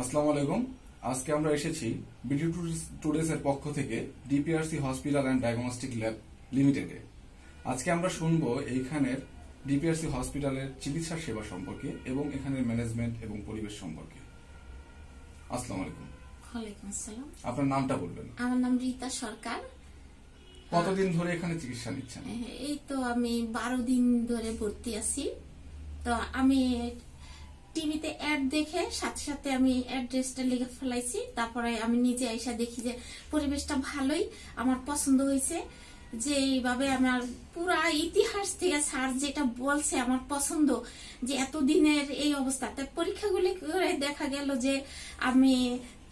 আসসালামু আলাইকুম। আজকে আমরা এসেছি বিডি টুডেস এর পক্ষ থেকে DPRC hospital and diagnostic lab লিমিটেডে। আজকে আমরা শুনব এইখানের ডিপিআরসি হসপিটালের চিকিৎসা সেবা সম্পর্কে এবং এখানের ম্যানেজমেন্ট এবং পরিবেশ সম্পর্কে। আসসালামু আলাইকুম। ওয়ালাইকুম আসসালাম। আপনার নামটা বলবেন। আমার নাম রীতা সরকার। কতদিন ধরে এখানে চিকিৎসা নিচ্ছেন? এই তো আমি বারো দিন ধরে ভর্তি আছি। তো আমি টিভিতে অ্যাড দেখে সাথে সাথে আমি অ্যাড্রেসটা লিখে ফেলাইছি। তারপরে আমি নিজে এসে দেখি যে পরিবেশটা ভালোই, আমার পছন্দ হয়েছে। যে এইভাবে আমার পুরা ইতিহাস থেকে স্যার যেটা বলছে আমার পছন্দ, যে এতদিনের এই অবস্থা। তার পরীক্ষাগুলি করে দেখা গেল যে আমি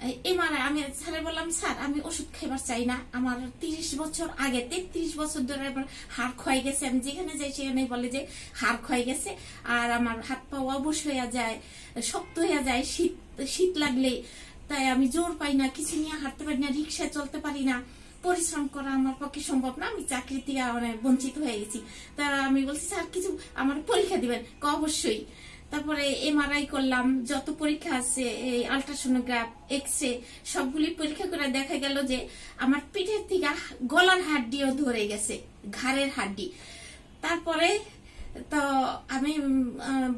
এমআরআই আমি স্যারে বললাম, স্যার, আমি ওষুধ খাইবার চাই না। আমার তিরিশ বছর আগে, তেত্রিশ বছর ধরে আমার হাড় ক্ষয় গেছে। আমি যেখানে যাই সেখানে বলে যে হাড় ক্ষয় গেছে। আর আমার হাত পা অবশ হয়ে যায়, শক্ত হয়ে যায়, শীত শীত লাগলে তাই আমি জোর পাই না, কিছু নিয়ে হাঁটতে পারি না, রিক্সায় চলতে পারি না। পরিশ্রম করা আমার পক্ষে সম্ভব না। আমি চাকরি থেকে মানে বঞ্চিত হয়ে গেছি। তা আমি বলছি, স্যার, কিছু আমার পরীক্ষা দিবেন। অবশ্যই। তারপরে এমআরআই করলাম, যত পরীক্ষা আছে, এই আলট্রাসোনোগ্রাফ এক্স রে সবগুলি পরীক্ষা করে দেখা গেল যে আমার পিঠের থেকে গলার হাড্ডিও ধরে গেছে, ঘাড়ের হাড্ডি। তারপরে তো আমি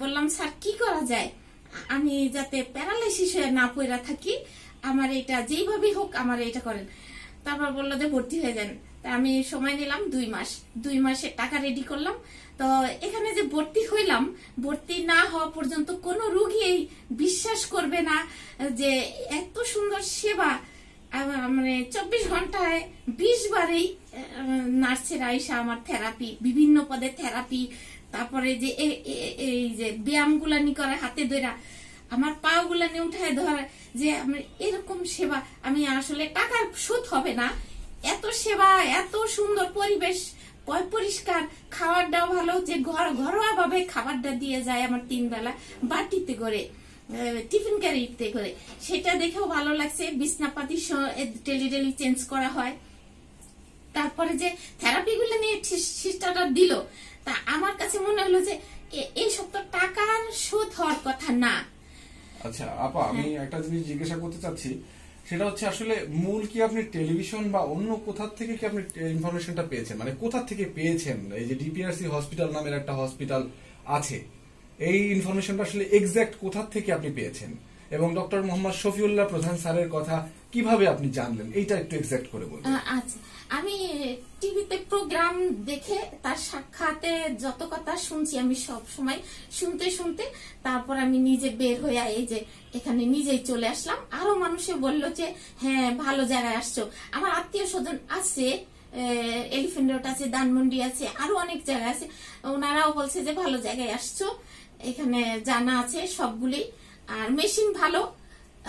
বললাম, স্যার, কি করা যায়? আমি যাতে প্যারালাইসিস হয়ে না পড়া থাকি, আমার এটা যেইভাবে হোক আমার এটা করেন। তারপর বলল যে, ভর্তি হয়ে যান। তা আমি সময় নিলাম দুই মাস। দুই মাসে টাকা রেডি করলাম। তো এখানে যে ভর্তি হইলাম, ভর্তি না হওয়া পর্যন্ত কোনো রুগী বিশ্বাস করবে না যে এত সুন্দর সেবা মানে চব্বিশ ঘন্টায় বিশ বারেই নার্সের আইসা আমার থেরাপি, বিভিন্ন পদে থেরাপি, তারপরে যে এই যে ব্যায়াম গুলানি করে হাতে ধরা আমার পা গুলানি উঠায় ধরে, যে আমার এরকম সেবা, আমি আসলে টাকার সুদ হবে না। এত সেবা, এত সুন্দর পরিবেশ পয় পরিষ্কার, খাবারটাও ভালো, যে ঘর ঘরোয়া ভাবে খাবারটা দিয়ে যায় আমার তিন বেলা বাটিতে করে টিফিন ক্যারিতে করে। সেটা দেখেও ভালো লাগছে, বিছনাপাতি ডেলি ডেলি চেঞ্জ করা হয়। তারপরে যে থেরাপি গুলো নিয়ে সিস্টারটা দিল, তা আমার কাছে মনে হলো যে এই সব তো টাকার শোধ হওয়ার কথা না। আচ্ছা আপা, আমি একটা জিনিস জিজ্ঞাসা করতে চাচ্ছি সেটা হচ্ছে আসলে মূল কি আপনি টেলিভিশন বা অন্য কোথা থেকে কি আপনি ইনফরমেশনটা পেয়েছেন? মানে কোথা থেকে পেয়েছেন? এই যে ডিপিআরসি হসপিটাল নামের একটা হসপিটাল আছে। এই ইনফরমেশনটা আসলে এক্স্যাক্ট কোথা থেকে আপনি পেয়েছেন? এবং ডক্টর মোহাম্মদ শফিউল্লাহ প্রধান স্যারের কথা কীভাবে আপনি জানলেন? এইটা একটু এক্স্যাক্ট করে বলুন। আচ্ছা। আমি টিভিতে প্রোগ্রাম দেখে তার সাক্ষাতে যত কথা শুনছি আমি সব সময় শুনতে শুনতে, তারপর আমি নিজে বের হয়ে এই যে এখানে নিজেই চলে আসলাম। আরও মানুষে বলল যে হ্যাঁ ভালো জায়গায় আসছো। আমার আত্মীয় স্বজন আছে এলিফেন্ট রোড আছে ধানমন্ডি আছে, আরও অনেক জায়গা আছে। ওনারাও বলছে যে, ভালো জায়গায় আসছো। এখানে জানা আছে সবগুলি। আর মেশিন ভালো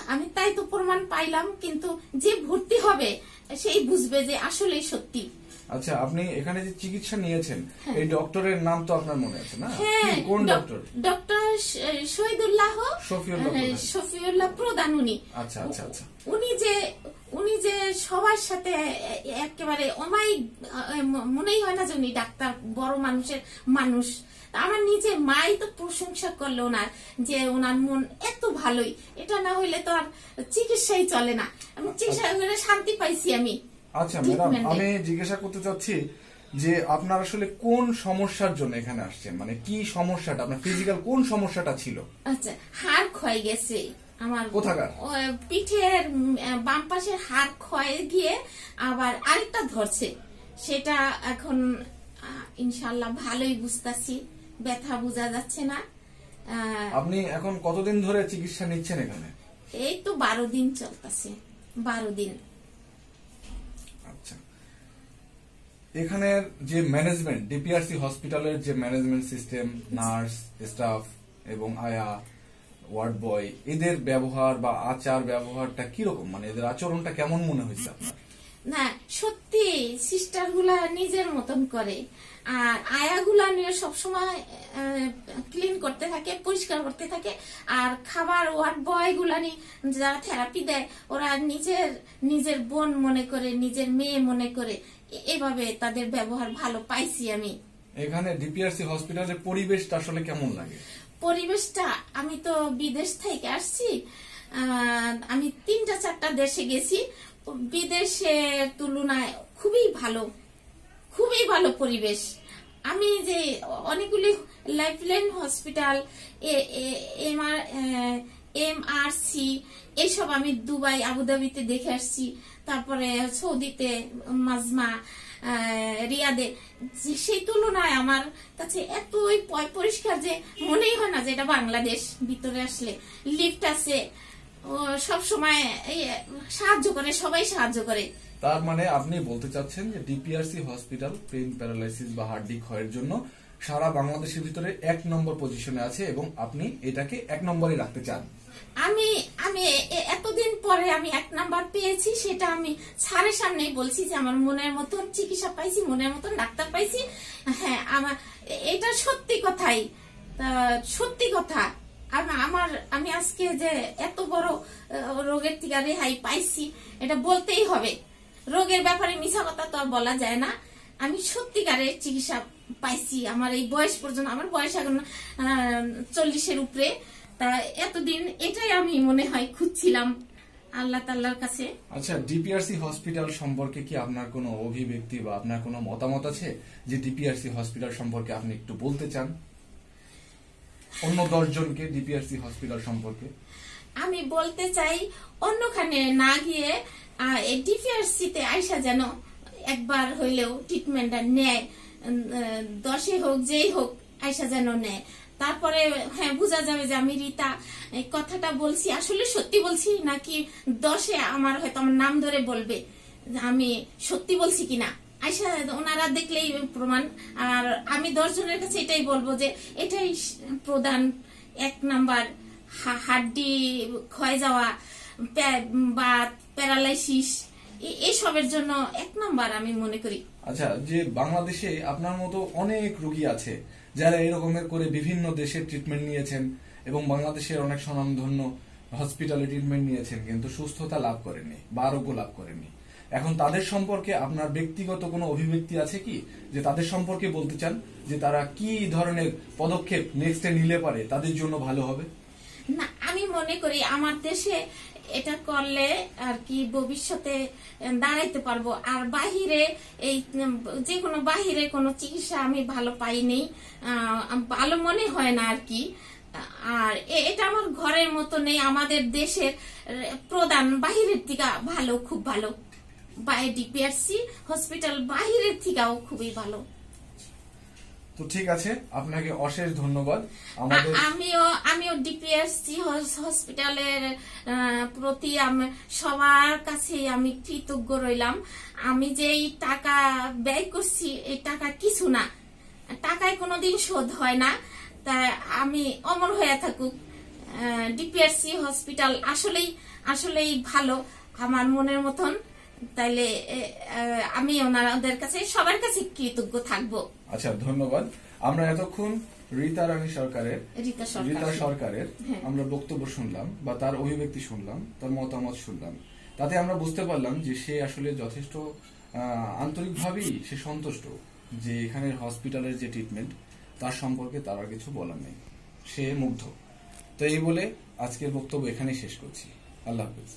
আমি তাই তো প্রমাণ পাইলাম কিন্তু যে ভর্তি হবে সেই বুঝবে যে আসলে সত্যি। আচ্ছা আপনি এখানে যে চিকিৎসা নিয়েছেন এই ডক্টরের নাম তো আপনার মনে আছে না? হ্যাঁ কোন ডক্টর? ডক্টর শহীদুল্লাহ হ্যাঁ, প্রধান। শফিউল্লাহ প্রধান উনি। আচ্ছা আচ্ছা আচ্ছা। উনি যে উনি যে সবার সাথে একেবারে অমাই মনেই হয় না যে উনি ডাক্তার বড় মানুষের মানুষ। আমার নিজে মাই তো প্রশংসা করল ওনার যে ওনার মন এত ভালোই। এটা না হইলে তো আর চিকিৎসাই চলে না। আমি চিকিৎসা শান্তি পাইছি আমি আচ্ছা ম্যাডাম আমি জিজ্ঞাসা করতে চাচ্ছি যে আপনার আসলে কোন সমস্যার জন্য এখানে আসছেন? মানে কি সমস্যাটা? আপনার ফিজিক্যাল কোন সমস্যাটা ছিল? আচ্ছা হাড় ক্ষয় গেছে। আমার কোথাকার? পিঠের বাম পাশের হাড় ক্ষয়ে গিয়ে আবার আরেকটা ধরছে। সেটা এখন ইনশাল্লাহ ভালোই বুঝতাছি। ব্যথা বোঝা যাচ্ছে না। আপনি এখন কতদিন ধরে চিকিৎসা নিচ্ছেন এখানে? এই তো বারো দিন চলতেছে। বারো দিন। আচ্ছা। এখানের যে ম্যানেজমেন্ট ডিপিআরসি হসপিটালের যে ম্যানেজমেন্ট সিস্টেম নার্স স্টাফ এবং আয়া ওয়ার্ড বয় এদের ব্যবহার বা আচার ব্যবহারটা কীরকম? মানে এদের আচরণটা কেমন মনে হয়েছে আপনার? না সত্যি সিস্টারগুলা নিজের মতন করে। আর আয়াগুলা নিয়ে সবসময় ক্লিন করতে থাকে পরিষ্কার করতে থাকে। আর খাবার ওয়ার্ড বয়গুলা নিয়ে যারা থেরাপি দেয় ওরা নিজের নিজের বোন মনে করে নিজের মেয়ে মনে করে এভাবে তাদের ব্যবহার ভালো পাইছি আমি। এখানে ডিপিআরসি হসপিটালের পরিবেশটা আসলে কেমন লাগে? পরিবেশটা, আমি তো বিদেশ থেকে আসছি আমি তিনটা চারটা দেশে গেছি। বিদেশের তুলনায় খুবই ভালো খুবই ভালো পরিবেশ। আমি যে অনেকগুলি lifeline hospital M R C এইসব আমি দুবাই, আবুধাবিতে দেখে আসছি। তারপরে সৌদিতে মাজমা রিয়াদে। সেই তুলনায় আমার কাছে এতই পরিষ্কার যে মনেই হয় না যে এটা বাংলাদেশ ভিতরে আসলে লিফট আছে। সব সময় সাহায্য করে, সবাই সাহায্য করে। তার মানে আপনি বলতে চাচ্ছেন যে ডিপিআরসি হসপিটাল ব্রেন প্যারালাইসিস বা হার্ডি ক্ষয়ের জন্য সারা বাংলাদেশের ভিতরে এক নম্বর পজিশনে আছে এবং আপনি এটাকে এক নম্বরে রাখতে চান। আমি আমি এতদিন পরে আমি এক নাম্বার পেয়েছি, সেটা আমি স্যারের সামনেই বলছি যে আমার মনের মতন চিকিৎসা পাইছি, মনের মতন ডাক্তার পাইছি। হ্যাঁ আমার এটা সত্যি কথাই। সত্যি কথা। আম- আমার, আমি আজকে যে এত বড় রোগের থেকে রেহাই পাইছি, এটা বলতেই হবে। রোগের ব্যাপারে মিশা কথা তো আর বলা যায় না। আমি সত্যিকারের চিকিৎসা পাইছি, আমার এই বয়স পর্যন্ত, আমার বয়স এখন চল্লিশের উপরে। তা এতদিন এটাই আমি মনে হয় খুঁজছিলাম আল্লাহ তাল্লার কাছে। আচ্ছা ডিপিআরসি হসপিটাল সম্পর্কে কি আপনার কোনো অভিব্যক্তি বা আপনার কোনো মতামত আছে যে ডিপিআরসি হসপিটাল সম্পর্কে আপনি একটু বলতে চান? অন্য দশজনকে ডিপিআরসি হসপিটাল সম্পর্কে? আমি বলতে চাই অন্যখানে না গিয়ে ডিপিআরসি তে আইসা যেন একবার হইলেও ট্রিটমেন্টটা নেয় দশে হোক যেই হোক আইসা যেন নেয়। তারপরে হ্যাঁ বোঝা যাবে যে আমি রীতা কথাটা বলছি, আসলে সত্যি বলছি নাকি দশে আমার হয়তো আমার নাম ধরে বলবে আমি সত্যি বলছি কিনা। আইসা ওনারা দেখলেই প্রমাণ। আর আমি দশ জনের কাছে এটাই বলব যে, এটাই প্রধান এক নাম্বার হাড্ডি, ক্ষয় যাওয়া বা প্যারালাইসিস এসবের জন্য এক নাম্বার আমি মনে করি। আচ্ছা যে বাংলাদেশে আপনার মতো অনেক রোগী আছে যারা এরকমের করে বিভিন্ন দেশে ট্রিটমেন্ট নিয়েছেন এবং বাংলাদেশের অনেক স্বনামধন্য হসপিটালে ট্রিটমেন্ট নিয়েছেন, কিন্তু সুস্থতা লাভ করেনি বা আরোগ্য লাভ করেনি এখন তাদের সম্পর্কে আপনার ব্যক্তিগত কোনো অভিব্যক্তি আছে কি? যে তাদের সম্পর্কে বলতে চান যে তারা কি ধরনের পদক্ষেপ নেক্সটে নিলে পারে, তাদের জন্য ভালো হবে? না, আমি মনে করি আমার দেশে এটা করলে আর কি ভবিষ্যতে দাঁড়াইতে পারব। আর বাহিরে এই, যে কোনো বাহিরে কোনো চিকিৎসা আমি ভালো পাইনি ভালো মনে হয় না আর কি। আর এটা আমার ঘরের মতো নেই, আমাদের দেশের প্রধান বাহিরের থেকে ভালো, খুব ভালো। ডিপিআরসি হসপিটাল বাহিরের থেকেও খুবই ভালো। তো ঠিক আছে, আপনাকে অশেষ ধন্যবাদ। আমাদের আমিও আমিও ডিপিএসসি হসপিটালের প্রতি আমি সবার কাছে আমি কৃতজ্ঞ রইলাম। আমি যে এই টাকা ব্যয় করছি, এই টাকা কিছু না। টাকায় কোনোদিন শোধ হয় না। তাই আমি অমর হয়ে থাকুক। ডিপিএসসি হসপিটাল আসলেই আসলেই ভালো, আমার মনের মতন। তাইলে আমি ওনাদের কাছে সবার কাছে কৃতজ্ঞ থাকব। আচ্ছা ধন্যবাদ। আমরা এতক্ষণ রীতা রানী সরকারের রীতা সরকারের হ্যাঁ। আমরা বক্তব্য শুনলাম বা তার অভিব্যক্তি শুনলাম তার মতামত শুনলাম। তাতে আমরা বুঝতে পারলাম যে সে আসলে যথেষ্ট আন্তরিকভাবেই সে সন্তুষ্ট যে এখানের হসপিটালের যে ট্রিটমেন্ট তার সম্পর্কে তার আর কিছু বলার নেই। সে মুগ্ধ। তো এই বলে আজকের বক্তব্য এখানেই শেষ করছি। আল্লাহ হাফিজ।